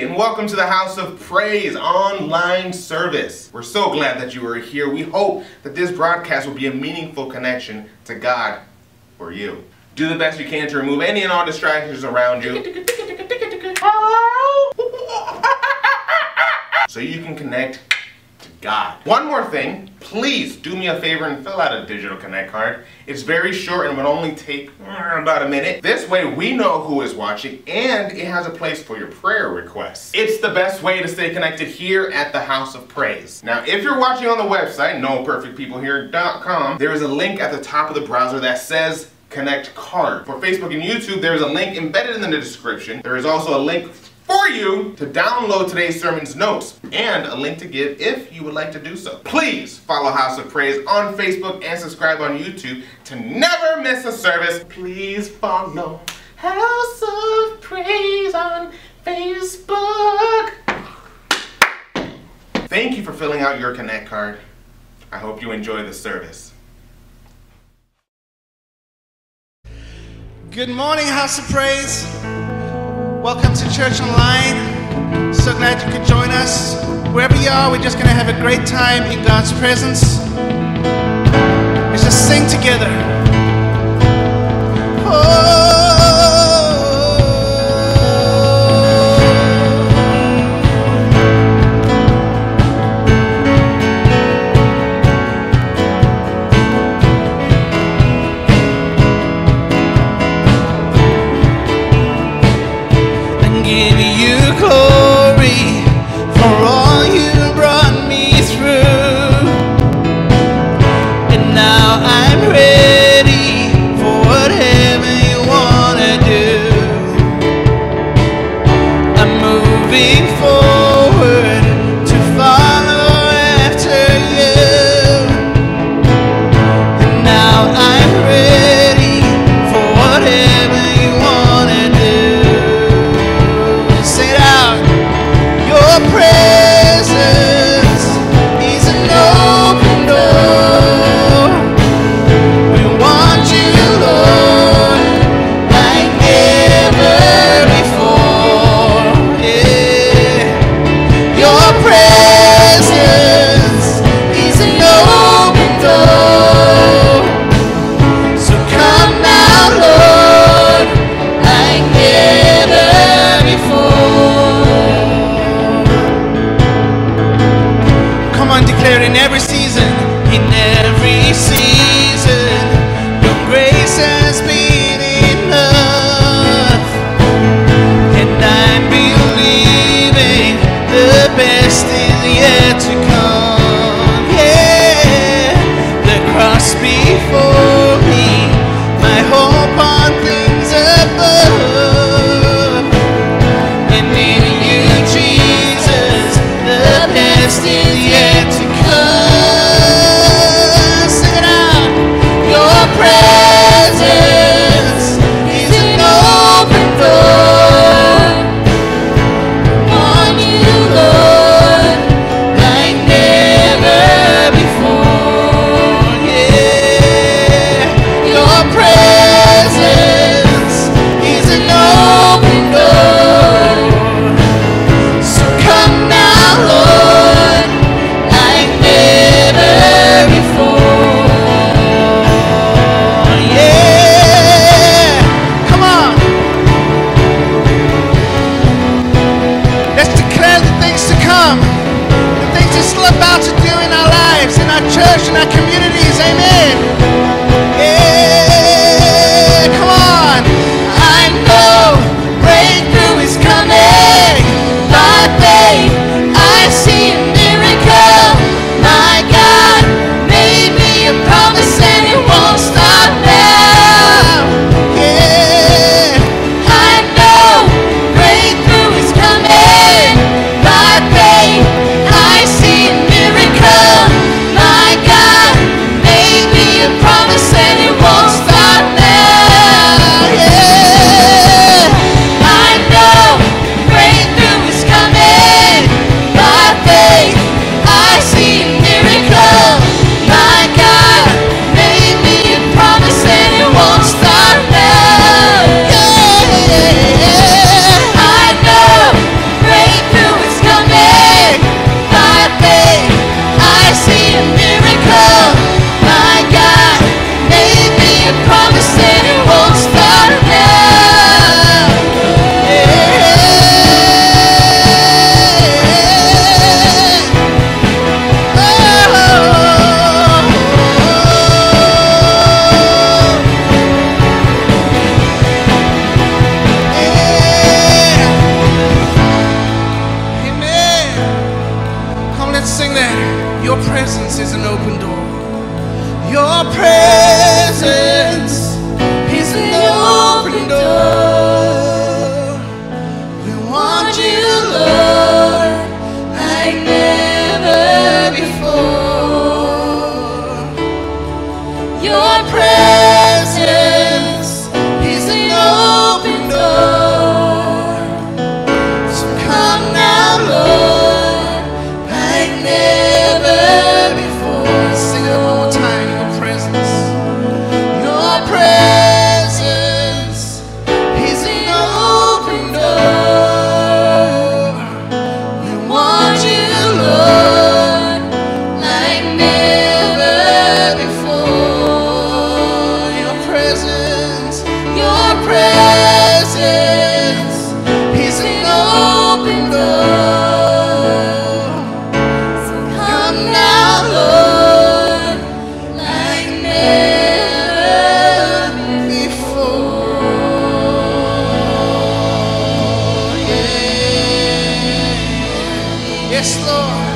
and welcome to the House of Praise online service. We're so glad that you are here. We hope that this broadcast will be a meaningful connection to God for you. Do the best you can to remove any and all distractions around you. So you can connect God. One more thing, please do me a favor and fill out a digital connect card. It's very short and will only take uh, about a minute. This way we know who is watching and it has a place for your prayer requests. It's the best way to stay connected here at the House of Praise. Now if you're watching on the website, noperfectpeoplehere.com, there is a link at the top of the browser that says Connect Card. For Facebook and YouTube, there is a link embedded in the description. There is also a link for you to download today's sermon's notes and a link to give if you would like to do so. Please follow House of Praise on Facebook and subscribe on YouTube to never miss a service. Please follow House of Praise on Facebook. Thank you for filling out your Connect card. I hope you enjoy the service. Good morning, House of Praise. Welcome to Church Online. So glad you could join us. Wherever you are, we're just going to have a great time in God's presence. Let's just sing together. and we're still about to do in our lives, in our church, in our communities. Amen. Yes, Lord.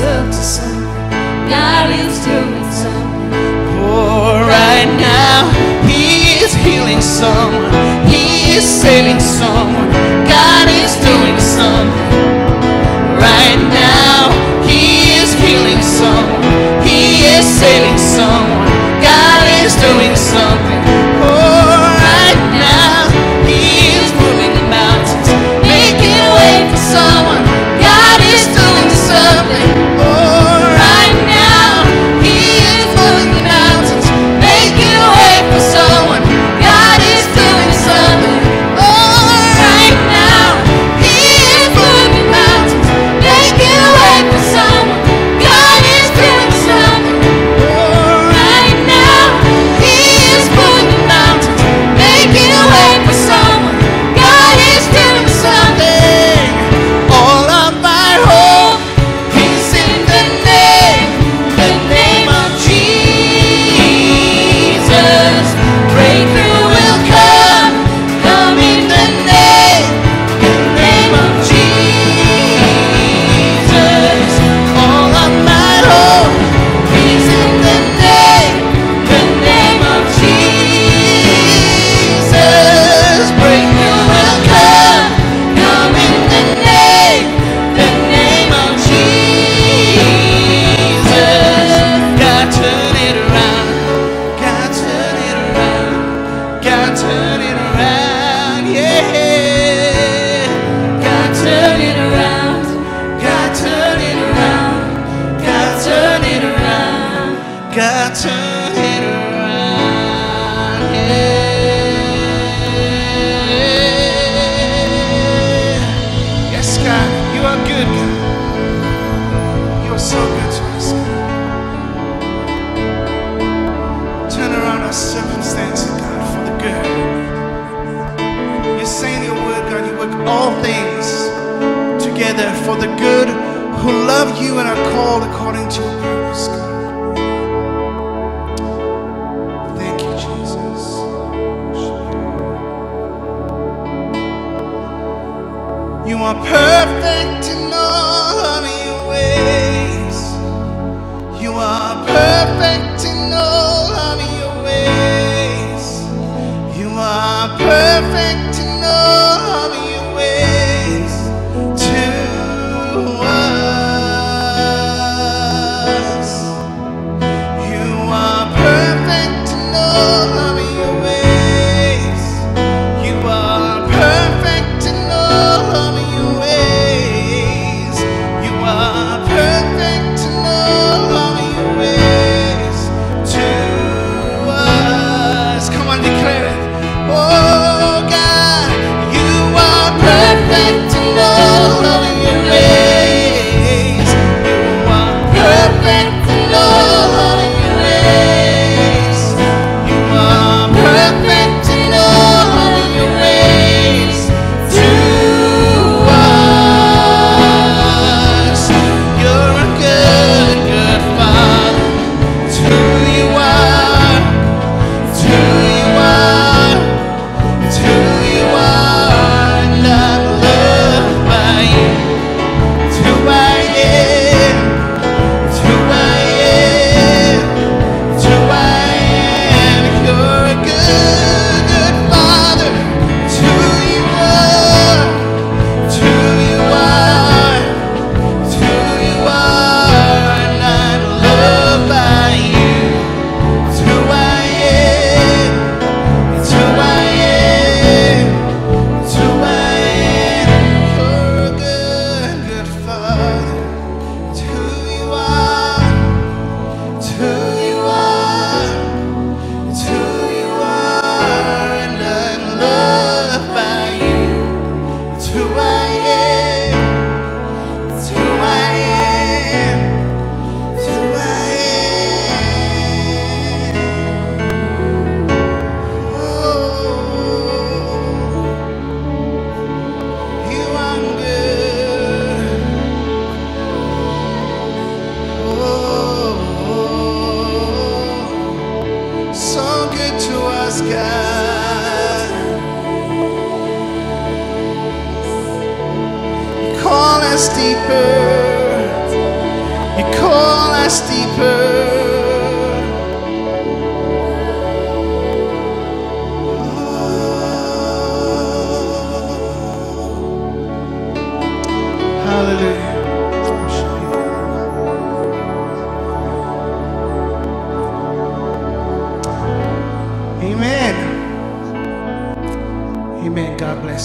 up to sun, my lips to sun. Oh, right now, He is healing someone, He is saving someone, God is doing something. Right now, He is healing someone, He is saving someone, God is doing something.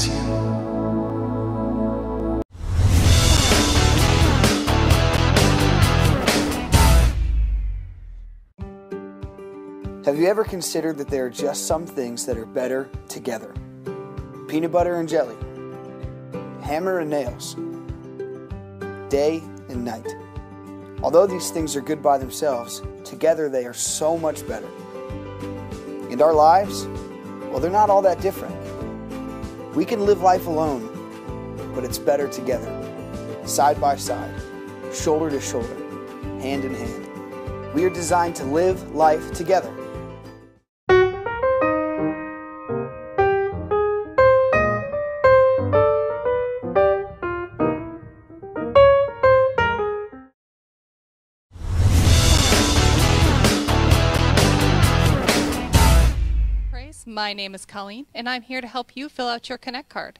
Bless you. Have you ever considered that there are just some things that are better together? Peanut butter and jelly, hammer and nails, day and night. Although these things are good by themselves, together they are so much better. And our lives, well, they're not all that different. We can live life alone, but it's better together, side by side, shoulder to shoulder, hand in hand. We are designed to live life together. My name is Colleen, and I'm here to help you fill out your Connect card.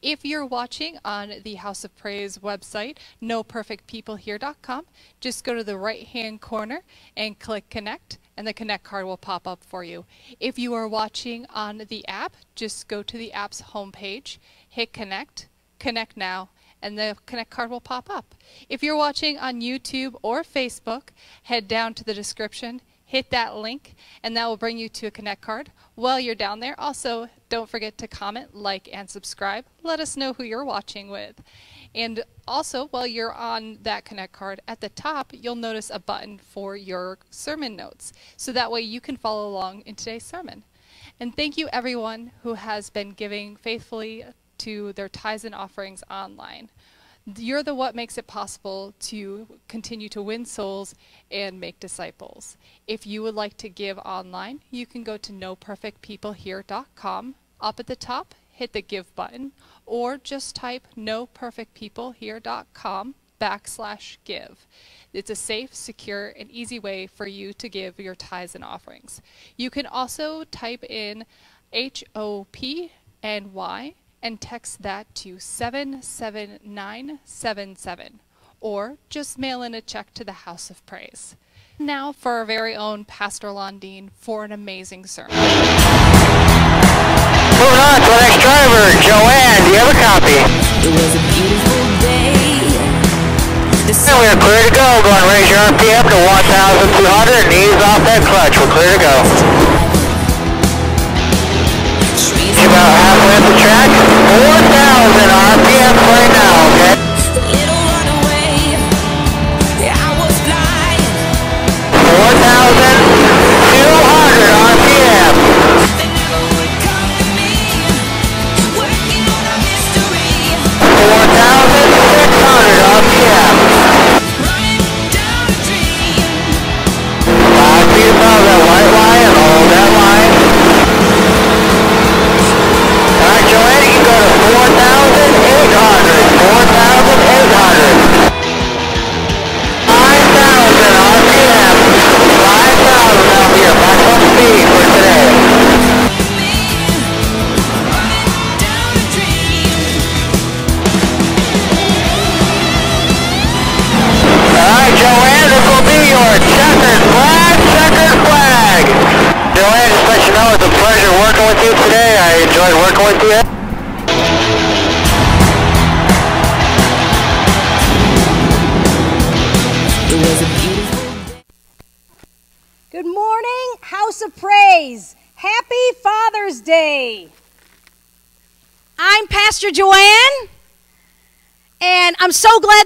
If you're watching on the House of Praise website, noperfectpeoplehere.com, just go to the right hand corner and click Connect, and the Connect card will pop up for you. If you are watching on the app, just go to the app's homepage, hit Connect, Connect Now, and the Connect card will pop up. If you're watching on YouTube or Facebook, head down to the description, hit that link, and that will bring you to a Connect card. While you're down there, also don't forget to comment, like, and subscribe. Let us know who you're watching with. And also, while you're on that Connect card, at the top, you'll notice a button for your sermon notes. So that way you can follow along in today's sermon. And thank you, everyone who has been giving faithfully to their tithes and offerings online. You're the what makes it possible to continue to win souls and make disciples. If you would like to give online, you can go to noperfectpeoplehere.com. Up at the top, hit the give button, or just type noperfectpeoplehere.com backslash give. It's a safe, secure, and easy way for you to give your tithes and offerings. You can also type in H O P N Y and text that to 77977 or just mail in a check to the House of Praise. Now for our very own Pastor Londine for an amazing sermon. Moving on to the next driver, Joanne. Do you have a copy? It was a beautiful day. And we are clear to go. Go and raise your RPM to 1,200 and ease off that clutch. We're clear to go.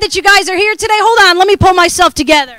That you guys are here today. Hold on, let me pull myself together.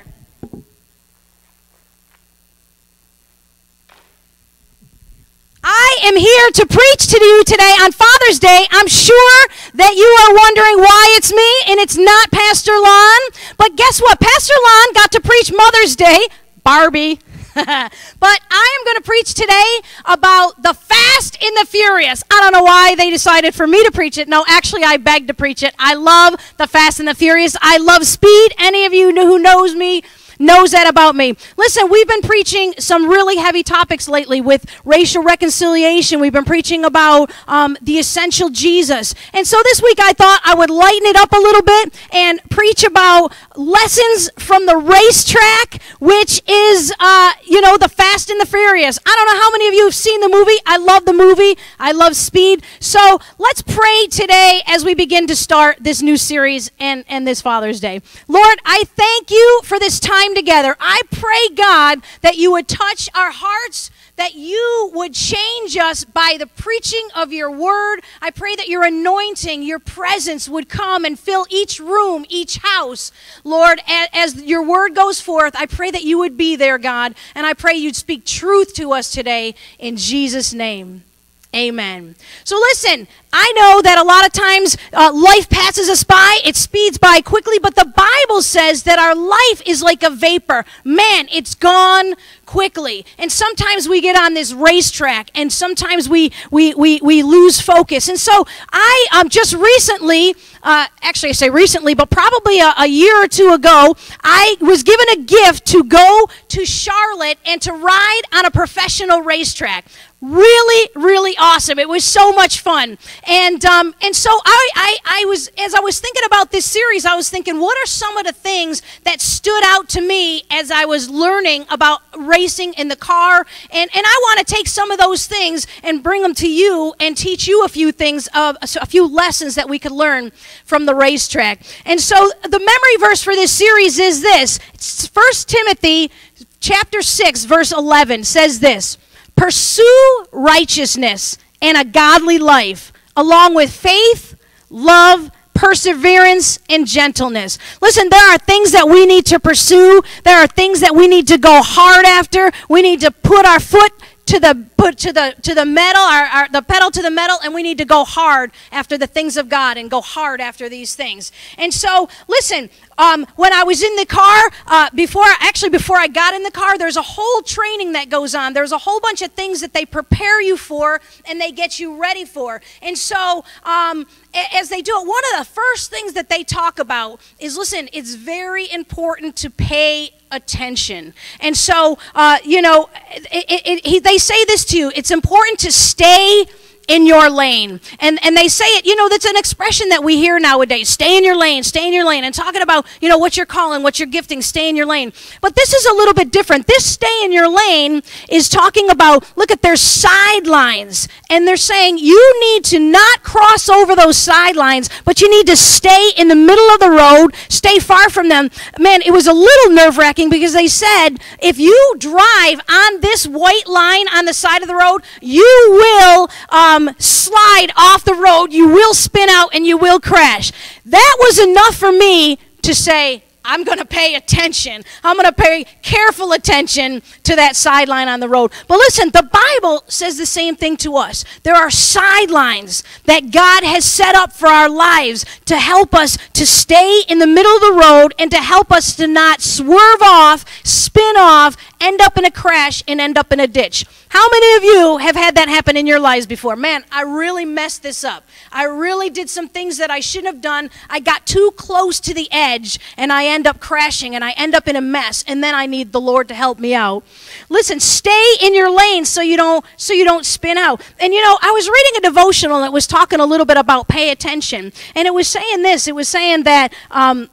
I am here to preach to you today on Father's Day. I'm sure that you are wondering why it's me and it's not Pastor Lon. But guess what? Pastor Lon got to preach Mother's Day, Barbie. but I am going to preach today about the fast and the furious. I don't know why they decided for me to preach it. No, actually, I begged to preach it. I love the fast and the furious. I love speed. Any of you who knows me knows that about me. Listen, we've been preaching some really heavy topics lately with racial reconciliation. We've been preaching about um, the essential Jesus. And so this week I thought I would lighten it up a little bit and preach about lessons from the racetrack, which is, uh, you know, the Fast and the Furious. I don't know how many of you have seen the movie. I love the movie. I love speed. So let's pray today as we begin to start this new series and, and this Father's Day. Lord, I thank you for this time together. I pray, God, that you would touch our hearts, that you would change us by the preaching of your word. I pray that your anointing, your presence would come and fill each room, each house. Lord, as your word goes forth, I pray that you would be there, God, and I pray you'd speak truth to us today in Jesus' name. Amen. So listen, I know that a lot of times uh, life passes us by, it speeds by quickly, but the Bible says that our life is like a vapor. Man, it's gone quickly. And sometimes we get on this racetrack and sometimes we, we, we, we lose focus. And so I um, just recently, uh, actually I say recently, but probably a, a year or two ago, I was given a gift to go to Charlotte and to ride on a professional racetrack really really awesome it was so much fun and um, and so I, I i was as i was thinking about this series i was thinking what are some of the things that stood out to me as i was learning about racing in the car and and i want to take some of those things and bring them to you and teach you a few things of a few lessons that we could learn from the racetrack. And so the memory verse for this series is this. First timothy chapter 6 verse 11 says this Pursue righteousness and a godly life, along with faith, love, perseverance, and gentleness. Listen, there are things that we need to pursue. There are things that we need to go hard after. We need to put our foot to the put to the to the metal, our, our, the pedal to the metal, and we need to go hard after the things of God and go hard after these things. And so, listen. Um, when I was in the car, uh, before actually before I got in the car, there's a whole training that goes on. There's a whole bunch of things that they prepare you for and they get you ready for. And so, um, as they do it, one of the first things that they talk about is listen, it's very important to pay attention. And so, uh, you know, it, it, it, they say this to you it's important to stay in your lane. And, and they say it, you know, that's an expression that we hear nowadays. Stay in your lane, stay in your lane. And talking about, you know, what you're calling, what you're gifting, stay in your lane. But this is a little bit different. This stay in your lane is talking about, look at their sidelines. And they're saying you need to not cross over those sidelines, but you need to stay in the middle of the road, stay far from them. Man, it was a little nerve wracking because they said if you drive on this white line on the side of the road, you will. Um, slide off the road, you will spin out and you will crash. That was enough for me to say, I'm going to pay attention. I'm going to pay careful attention to that sideline on the road. But listen, the Bible says the same thing to us. There are sidelines that God has set up for our lives to help us to stay in the middle of the road and to help us to not swerve off, spin off, end up in a crash, and end up in a ditch. How many of you have had that happen in your lives before? Man, I really messed this up. I really did some things that I shouldn't have done. I got too close to the edge and I end up crashing and I end up in a mess and then I need the Lord to help me out. Listen, stay in your lane so you don't so you don't spin out. And you know, I was reading a devotional that was talking a little bit about pay attention. And it was saying this, it was saying that um,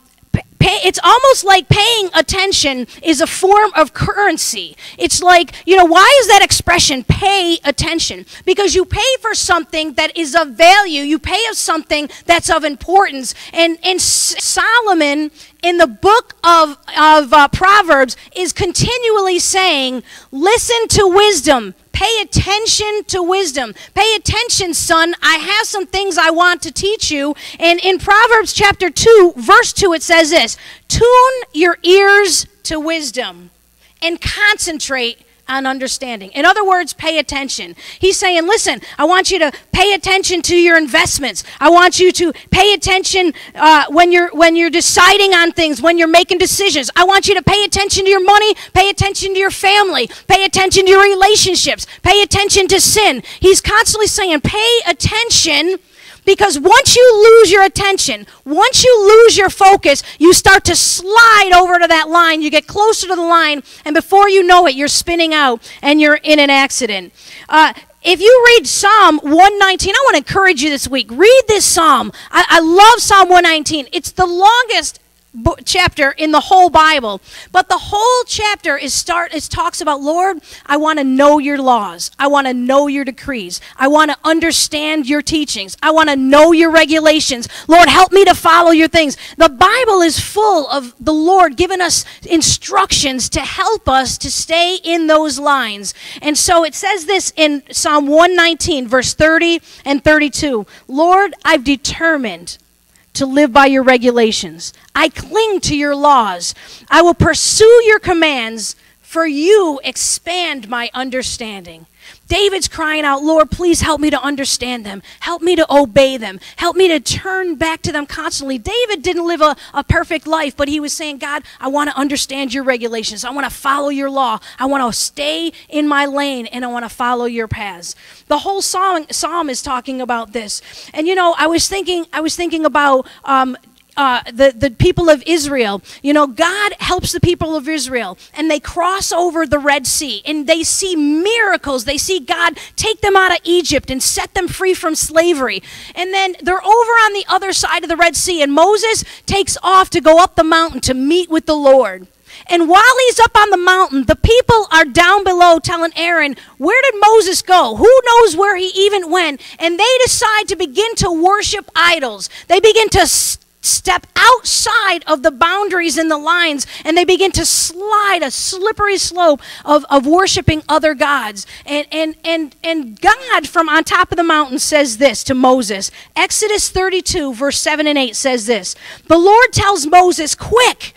Pay, it's almost like paying attention is a form of currency. It's like, you know, why is that expression pay attention? Because you pay for something that is of value, you pay of something that's of importance. And, and Solomon in the book of, of uh, Proverbs is continually saying, listen to wisdom, Pay attention to wisdom. Pay attention, son. I have some things I want to teach you. And in Proverbs chapter 2, verse 2, it says this Tune your ears to wisdom and concentrate on understanding. In other words, pay attention. He's saying, listen, I want you to pay attention to your investments. I want you to pay attention uh, when you're when you're deciding on things, when you're making decisions. I want you to pay attention to your money, pay attention to your family, pay attention to your relationships, pay attention to sin. He's constantly saying, pay attention because once you lose your attention, once you lose your focus, you start to slide over to that line. You get closer to the line, and before you know it, you're spinning out and you're in an accident. Uh, if you read Psalm 119, I want to encourage you this week. Read this psalm. I, I love Psalm 119. It's the longest chapter in the whole Bible. But the whole chapter is start is talks about Lord, I want to know your laws. I want to know your decrees. I want to understand your teachings. I want to know your regulations. Lord, help me to follow your things. The Bible is full of the Lord giving us instructions to help us to stay in those lines. And so it says this in Psalm 119 verse 30 and 32. Lord, I've determined to live by your regulations. I cling to your laws. I will pursue your commands, for you expand my understanding. David's crying out, Lord, please help me to understand them. Help me to obey them. Help me to turn back to them constantly. David didn't live a, a perfect life, but he was saying, God, I want to understand your regulations. I want to follow your law. I want to stay in my lane and I want to follow your paths. The whole song, psalm is talking about this. And you know, I was thinking, I was thinking about um, uh, the, the people of Israel. You know, God helps the people of Israel, and they cross over the Red Sea, and they see miracles. They see God take them out of Egypt and set them free from slavery. And then they're over on the other side of the Red Sea, and Moses takes off to go up the mountain to meet with the Lord. And while he's up on the mountain, the people are down below telling Aaron, Where did Moses go? Who knows where he even went? And they decide to begin to worship idols. They begin to step outside of the boundaries and the lines and they begin to slide a slippery slope of, of worshiping other gods. And, and, and, and God from on top of the mountain says this to Moses. Exodus 32, verse 7 and 8 says this The Lord tells Moses, Quick,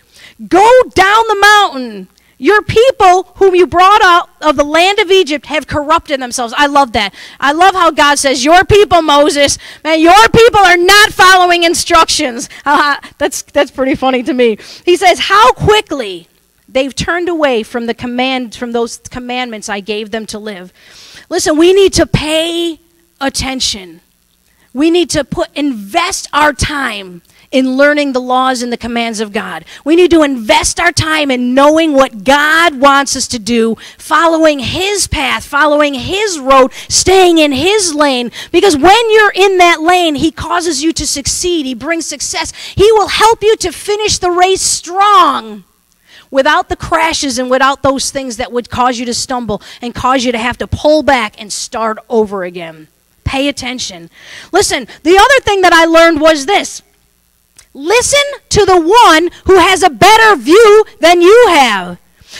go down the mountain your people, whom you brought out of the land of Egypt, have corrupted themselves. I love that. I love how God says, Your people, Moses, man, your people are not following instructions. Uh, that's, that's pretty funny to me. He says, How quickly they've turned away from the command, from those commandments I gave them to live. Listen, we need to pay attention. We need to put invest our time in learning the laws and the commands of God. We need to invest our time in knowing what God wants us to do, following His path, following His road, staying in His lane. Because when you're in that lane, He causes you to succeed, He brings success. He will help you to finish the race strong without the crashes and without those things that would cause you to stumble and cause you to have to pull back and start over again. Pay attention. Listen, the other thing that I learned was this Listen to the one who has a better view than you have.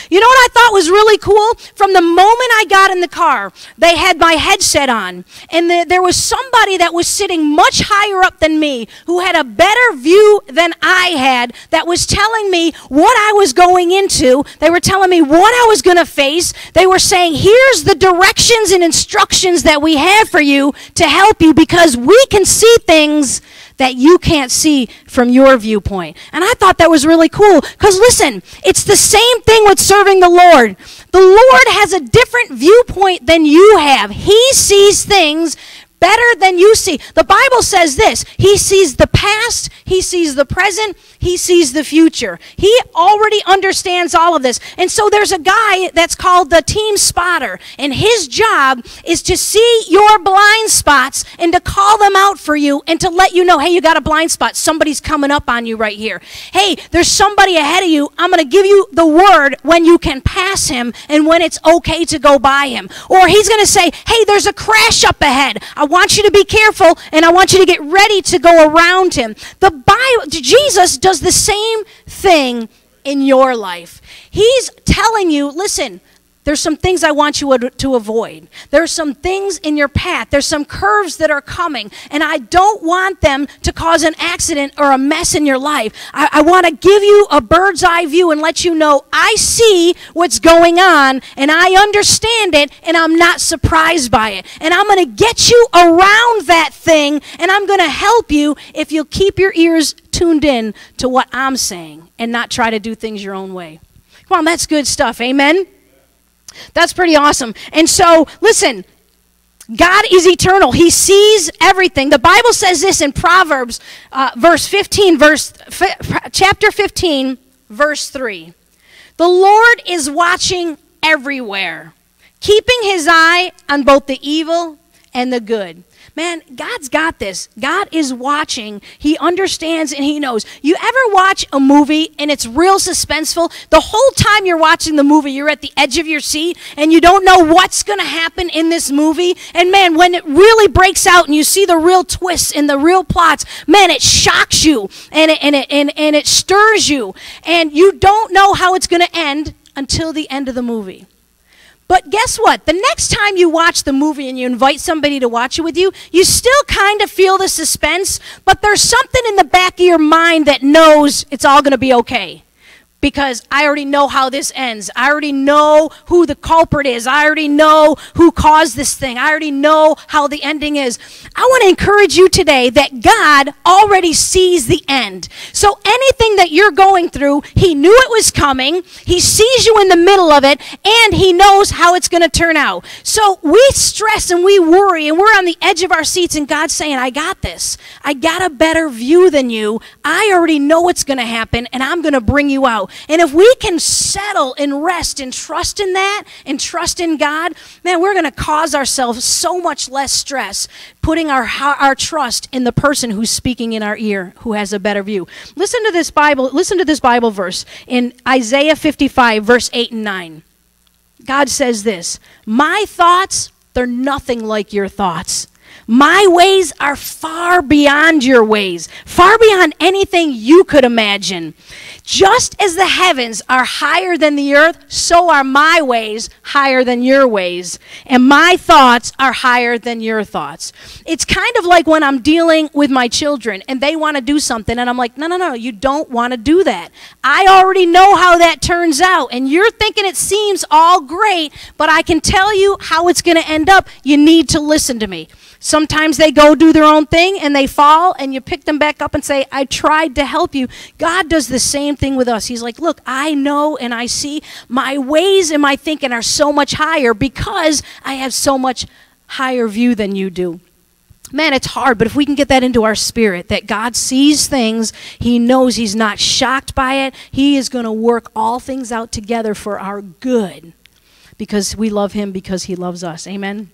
You know what I thought was really cool? From the moment I got in the car, they had my headset on, and the, there was somebody that was sitting much higher up than me who had a better view than I had that was telling me what I was going into. They were telling me what I was going to face. They were saying, Here's the directions and instructions that we have for you to help you because we can see things that you can't see from your viewpoint. And I thought that was really cool because listen, it's the same thing with serving the Lord. The Lord has a different viewpoint than you have. He sees things better than you see. The Bible says this He sees the past, He sees the present, He sees the future. He already understands all of this. And so there's a guy that's called the team spotter, and his job is to see your blind spots and to call them out for you and to let you know hey, you got a blind spot. Somebody's coming up on you right here. Hey, there's somebody ahead of you. I'm going to give you the word when you can pass him and when it's okay to go by him. Or he's going to say, hey, there's a crash up ahead. I want you to be careful and I want you to get ready to go around him. The Bible, Jesus does the same thing in your life. He's telling you, listen, There's some things I want you to avoid. There's some things in your path. There's some curves that are coming, and I don't want them to cause an accident or a mess in your life. I, I want to give you a bird's eye view and let you know I see what's going on, and I understand it, and I'm not surprised by it. And I'm going to get you around that thing, and I'm going to help you if you'll keep your ears tuned in to what I'm saying and not try to do things your own way. Come on, that's good stuff. Amen. That's pretty awesome. And so, listen, God is eternal. He sees everything. The Bible says this in Proverbs, uh, verse 15, verse f- chapter 15, verse 3. The Lord is watching everywhere, keeping his eye on both the evil and the good. Man, God's got this. God is watching. He understands and He knows. You ever watch a movie and it's real suspenseful? The whole time you're watching the movie, you're at the edge of your seat and you don't know what's going to happen in this movie. And man, when it really breaks out and you see the real twists and the real plots, man, it shocks you and it, and it, and, and it stirs you. And you don't know how it's going to end until the end of the movie. But guess what? The next time you watch the movie and you invite somebody to watch it with you, you still kind of feel the suspense, but there's something in the back of your mind that knows it's all going to be okay because I already know how this ends. I already know who the culprit is. I already know who caused this thing. I already know how the ending is. I want to encourage you today that God already sees the end. So anything that you're going through, He knew it was coming. He sees you in the middle of it, and He knows how it's going to turn out. So we stress and we worry, and we're on the edge of our seats, and God's saying, I got this. I got a better view than you. I already know what's going to happen, and I'm going to bring you out. And if we can settle and rest and trust in that and trust in God, man, we're going to cause ourselves so much less stress putting our, our trust in the person who's speaking in our ear who has a better view. Listen to this Bible, listen to this Bible verse in Isaiah 55 verse 8 and 9. God says this, "My thoughts, they're nothing like your thoughts." My ways are far beyond your ways, far beyond anything you could imagine. Just as the heavens are higher than the earth, so are my ways higher than your ways, and my thoughts are higher than your thoughts. It's kind of like when I'm dealing with my children and they want to do something, and I'm like, no, no, no, you don't want to do that. I already know how that turns out, and you're thinking it seems all great, but I can tell you how it's going to end up. You need to listen to me. Sometimes they go do their own thing and they fall, and you pick them back up and say, I tried to help you. God does the same thing with us. He's like, Look, I know and I see my ways and my thinking are so much higher because I have so much higher view than you do. Man, it's hard, but if we can get that into our spirit, that God sees things, He knows He's not shocked by it, He is going to work all things out together for our good because we love Him because He loves us. Amen.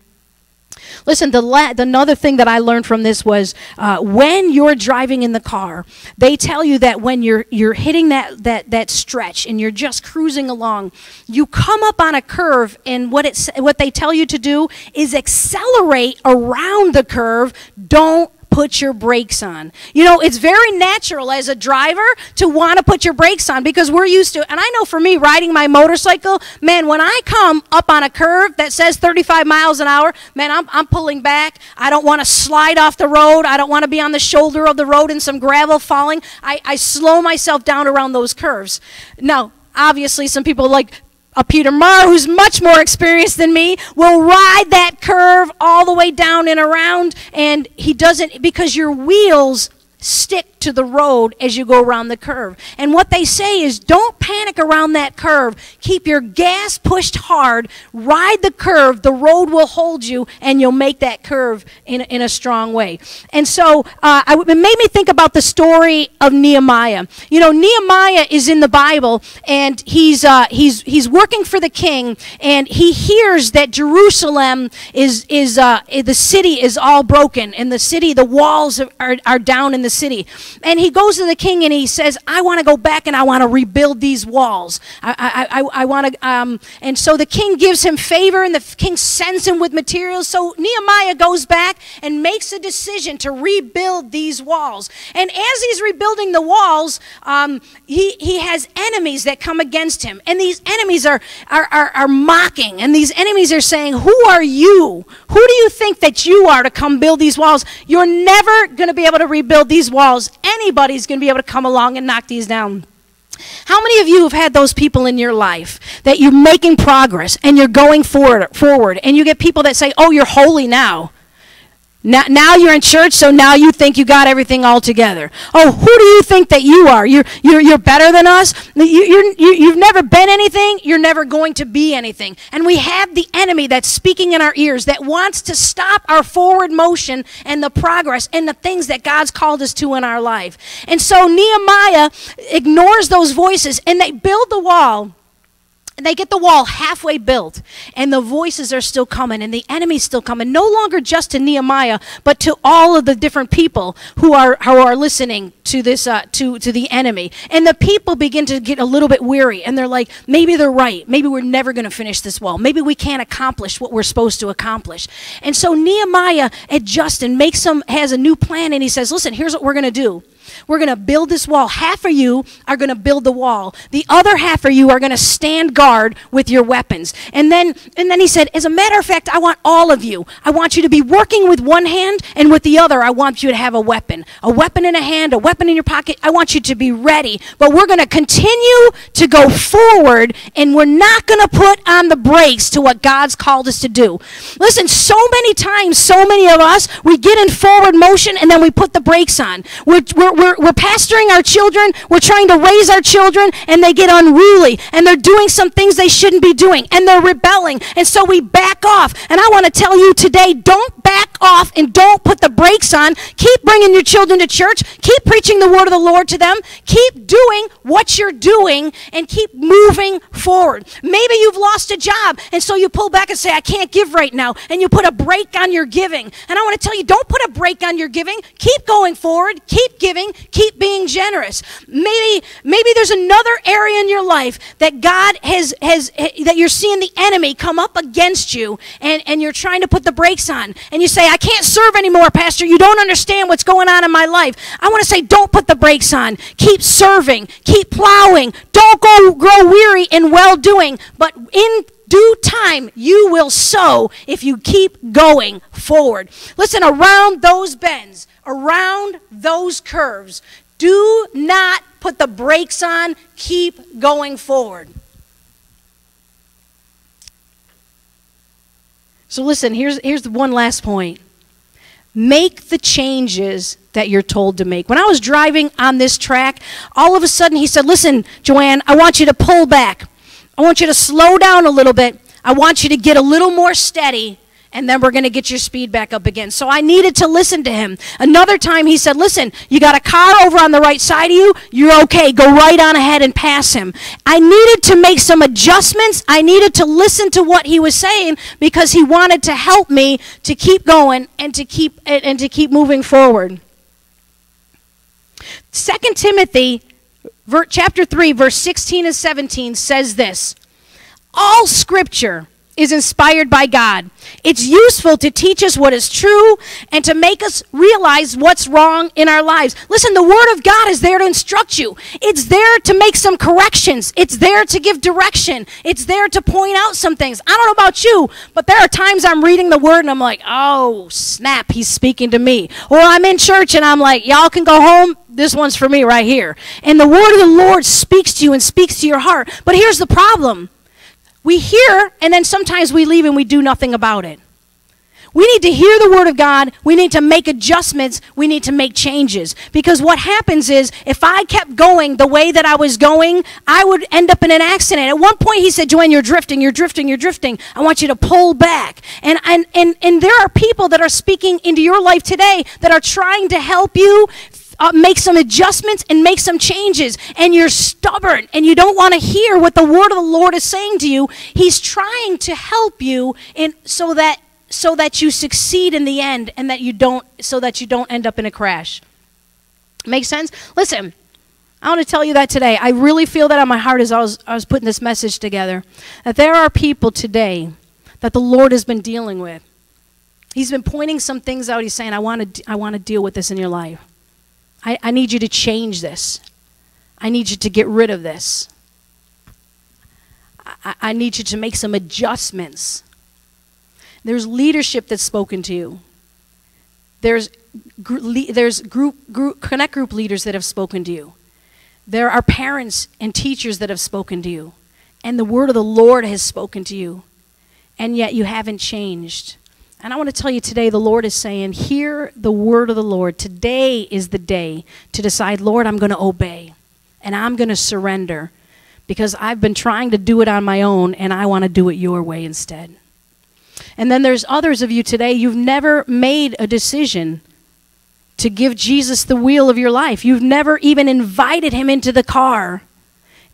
Listen, the, la- another thing that I learned from this was uh, when you're driving in the car, they tell you that when you're you're hitting that, that that stretch and you're just cruising along, you come up on a curve, and what it's what they tell you to do is accelerate around the curve. Don't put your brakes on. You know, it's very natural as a driver to want to put your brakes on because we're used to, and I know for me, riding my motorcycle, man, when I come up on a curve that says 35 miles an hour, man, I'm, I'm pulling back. I don't want to slide off the road. I don't want to be on the shoulder of the road and some gravel falling. I, I slow myself down around those curves. Now, obviously, some people like a Peter Marr, who's much more experienced than me, will ride that curve all the way down and around, and he doesn't, because your wheels stick to the road as you go around the curve. And what they say is don't panic around that curve. Keep your gas pushed hard. Ride the curve. The road will hold you and you'll make that curve in, in a strong way. And so uh, I, it made me think about the story of Nehemiah. You know, Nehemiah is in the Bible and he's, uh, he's, he's working for the king and he hears that Jerusalem is, is uh, the city is all broken and the city, the walls are, are, are down in the city. And he goes to the king and he says, I want to go back and I want to rebuild these walls. I, I, I, I want to, um, and so the king gives him favor and the king sends him with materials. So Nehemiah goes back and makes a decision to rebuild these walls. And as he's rebuilding the walls, um, he, he has enemies that come against him. And these enemies are, are, are, are mocking. And these enemies are saying, Who are you? Who do you think that you are to come build these walls? You're never going to be able to rebuild these walls. Anybody's going to be able to come along and knock these down. How many of you have had those people in your life that you're making progress and you're going forward, forward and you get people that say, "Oh, you're holy now." Now, now you're in church, so now you think you got everything all together. Oh, who do you think that you are? You're, you're, you're better than us? You, you're, you, you've never been anything. You're never going to be anything. And we have the enemy that's speaking in our ears that wants to stop our forward motion and the progress and the things that God's called us to in our life. And so Nehemiah ignores those voices and they build the wall and they get the wall halfway built, and the voices are still coming, and the enemy's still coming. No longer just to Nehemiah, but to all of the different people who are who are listening to this uh, to to the enemy. And the people begin to get a little bit weary, and they're like, maybe they're right. Maybe we're never going to finish this wall. Maybe we can't accomplish what we're supposed to accomplish. And so Nehemiah adjusts and makes some has a new plan, and he says, listen, here's what we're going to do. We're going to build this wall. Half of you are going to build the wall. The other half of you are going to stand guard with your weapons. And then and then he said, as a matter of fact, I want all of you. I want you to be working with one hand and with the other I want you to have a weapon. A weapon in a hand, a weapon in your pocket. I want you to be ready. But we're going to continue to go forward and we're not going to put on the brakes to what God's called us to do. Listen, so many times so many of us we get in forward motion and then we put the brakes on. We're, we're, we're, we're pastoring our children, we're trying to raise our children, and they get unruly, and they're doing some things they shouldn't be doing, and they're rebelling, and so we back off. And I want to tell you today don't back off and don't put the brakes on. Keep bringing your children to church, keep preaching the word of the Lord to them, keep doing what you're doing, and keep moving forward. Maybe you've lost a job, and so you pull back and say, I can't give right now, and you put a brake on your giving. And I want to tell you, don't put a brake on your giving. Keep going forward, keep giving, keep being generous. Maybe maybe there's another area in your life that God has has that you're seeing the enemy come up against you and and you're trying to put the brakes on and you say I can't serve anymore pastor you don't understand what's going on in my life. I want to say don't put the brakes on. Keep serving, keep plowing. Don't go grow weary in well doing, but in due time you will sow if you keep going forward. Listen, around those bends, around those curves, do not put the brakes on, keep going forward. So listen, here's here's the one last point. Make the changes that you're told to make. When I was driving on this track, all of a sudden he said, "Listen, Joanne, I want you to pull back. I want you to slow down a little bit. I want you to get a little more steady and then we're going to get your speed back up again. So I needed to listen to him. Another time he said, Listen, you got a car over on the right side of you. You're okay. Go right on ahead and pass him. I needed to make some adjustments. I needed to listen to what he was saying because he wanted to help me to keep going and to keep, and to keep moving forward. 2 Timothy chapter 3, verse 16 and 17 says this All scripture is inspired by God. It's useful to teach us what is true and to make us realize what's wrong in our lives. Listen, the Word of God is there to instruct you, it's there to make some corrections, it's there to give direction, it's there to point out some things. I don't know about you, but there are times I'm reading the Word and I'm like, oh, snap, He's speaking to me. Or I'm in church and I'm like, y'all can go home this one's for me right here. And the word of the Lord speaks to you and speaks to your heart. But here's the problem we hear, and then sometimes we leave and we do nothing about it. We need to hear the word of God. We need to make adjustments. We need to make changes. Because what happens is, if I kept going the way that I was going, I would end up in an accident. At one point, he said, Joanne, you're drifting, you're drifting, you're drifting. I want you to pull back. And, and, and, and there are people that are speaking into your life today that are trying to help you uh, make some adjustments and make some changes, and you're stubborn and you don't want to hear what the word of the Lord is saying to you, He's trying to help you in, so that so that you succeed in the end and that you don't so that you don't end up in a crash. Make sense? Listen, I want to tell you that today. I really feel that on my heart as I was, I was putting this message together. That there are people today that the Lord has been dealing with. He's been pointing some things out. He's saying, I want to, I want to deal with this in your life. I, I need you to change this. I need you to get rid of this. I, I need you to make some adjustments. There's leadership that's spoken to you. There's, gr- there's group, group, connect group leaders that have spoken to you. There are parents and teachers that have spoken to you. And the word of the Lord has spoken to you. And yet you haven't changed. And I want to tell you today, the Lord is saying, Hear the word of the Lord. Today is the day to decide, Lord, I'm going to obey and I'm going to surrender because I've been trying to do it on my own and I want to do it your way instead. And then there's others of you today, you've never made a decision to give Jesus the wheel of your life. You've never even invited him into the car.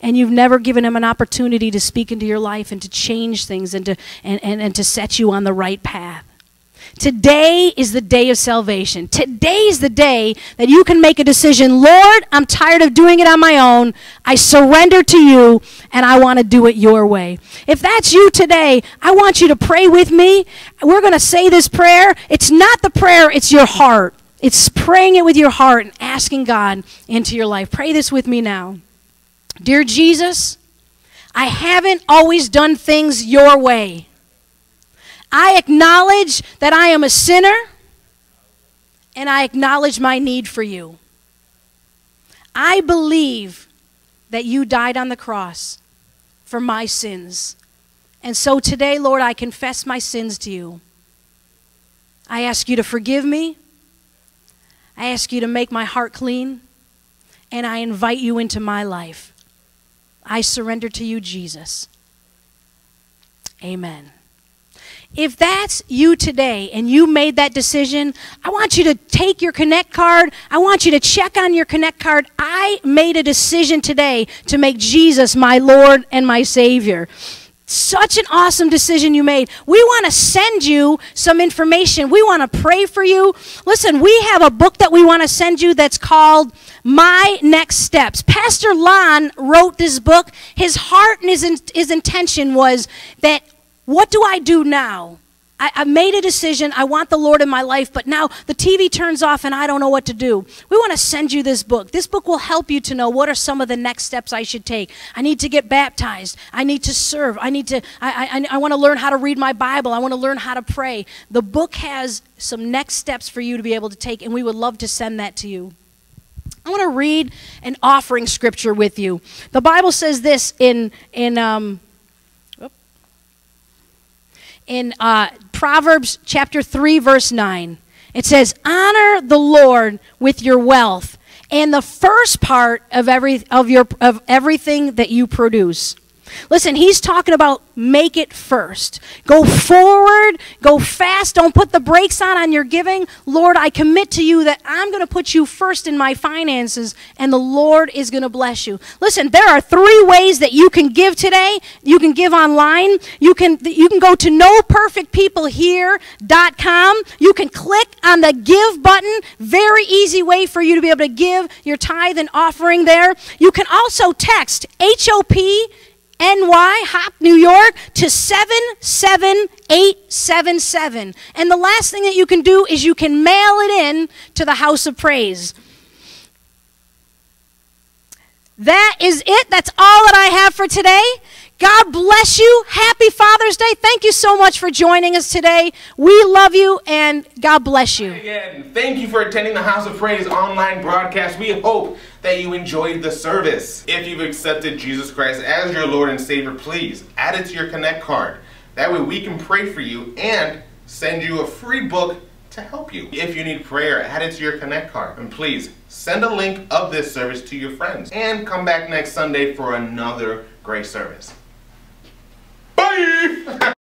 And you've never given him an opportunity to speak into your life and to change things and to, and, and, and to set you on the right path. Today is the day of salvation. Today is the day that you can make a decision Lord, I'm tired of doing it on my own. I surrender to you, and I want to do it your way. If that's you today, I want you to pray with me. We're going to say this prayer. It's not the prayer, it's your heart. It's praying it with your heart and asking God into your life. Pray this with me now. Dear Jesus, I haven't always done things your way. I acknowledge that I am a sinner and I acknowledge my need for you. I believe that you died on the cross for my sins. And so today, Lord, I confess my sins to you. I ask you to forgive me. I ask you to make my heart clean. And I invite you into my life. I surrender to you, Jesus. Amen. If that's you today and you made that decision, I want you to take your Connect card. I want you to check on your Connect card. I made a decision today to make Jesus my Lord and my Savior. Such an awesome decision you made. We want to send you some information. We want to pray for you. Listen, we have a book that we want to send you that's called My Next Steps. Pastor Lon wrote this book. His heart and his, in, his intention was that what do I do now? I, I, made a decision. I want the Lord in my life, but now the TV turns off and I don't know what to do. We want to send you this book. This book will help you to know what are some of the next steps I should take. I need to get baptized. I need to serve. I need to, I, I, I want to learn how to read my Bible. I want to learn how to pray. The book has some next steps for you to be able to take, and we would love to send that to you. I want to read an offering scripture with you. The Bible says this in, in, um, in uh, Proverbs chapter 3, verse 9. It says, Honor the Lord with your wealth and the first part of, every, of, your, of everything that you produce. Listen, he's talking about make it first. Go forward, go fast. Don't put the brakes on on your giving. Lord, I commit to you that I'm going to put you first in my finances and the Lord is going to bless you. Listen, there are three ways that you can give today. You can give online. You can you can go to noperfectpeoplehere.com. You can click on the give button. Very easy way for you to be able to give your tithe and offering there. You can also text HOP NY, Hop, New York, to 77877. And the last thing that you can do is you can mail it in to the House of Praise. That is it. That's all that I have for today. God bless you. Happy Father's Day. Thank you so much for joining us today. We love you and God bless you. Again, thank you for attending the House of Praise online broadcast. We hope that you enjoyed the service. If you've accepted Jesus Christ as your Lord and Savior, please add it to your Connect card. That way we can pray for you and send you a free book to help you. If you need prayer, add it to your Connect card. And please, send a link of this service to your friends. And come back next Sunday for another great service. Bye!